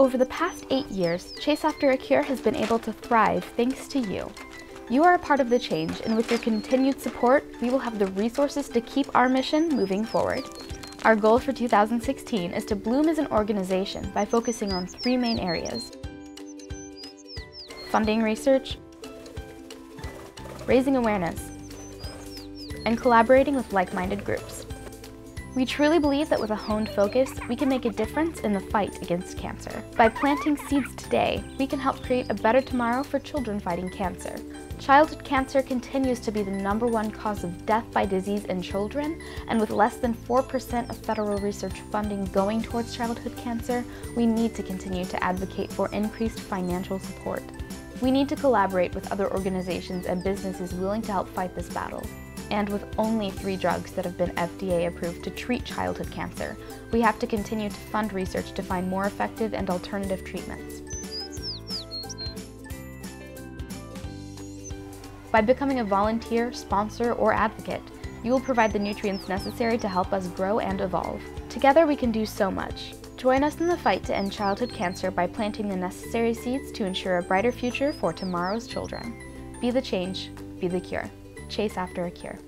Over the past eight years, Chase After a Cure has been able to thrive thanks to you. You are a part of the change, and with your continued support, we will have the resources to keep our mission moving forward. Our goal for 2016 is to bloom as an organization by focusing on three main areas. Funding research, raising awareness, and collaborating with like-minded groups. We truly believe that with a honed focus, we can make a difference in the fight against cancer. By planting seeds today, we can help create a better tomorrow for children fighting cancer. Childhood cancer continues to be the number one cause of death by disease in children, and with less than 4% of federal research funding going towards childhood cancer, we need to continue to advocate for increased financial support. We need to collaborate with other organizations and businesses willing to help fight this battle and with only three drugs that have been FDA approved to treat childhood cancer, we have to continue to fund research to find more effective and alternative treatments. By becoming a volunteer, sponsor, or advocate, you will provide the nutrients necessary to help us grow and evolve. Together we can do so much. Join us in the fight to end childhood cancer by planting the necessary seeds to ensure a brighter future for tomorrow's children. Be the change, be the cure chase after a cure.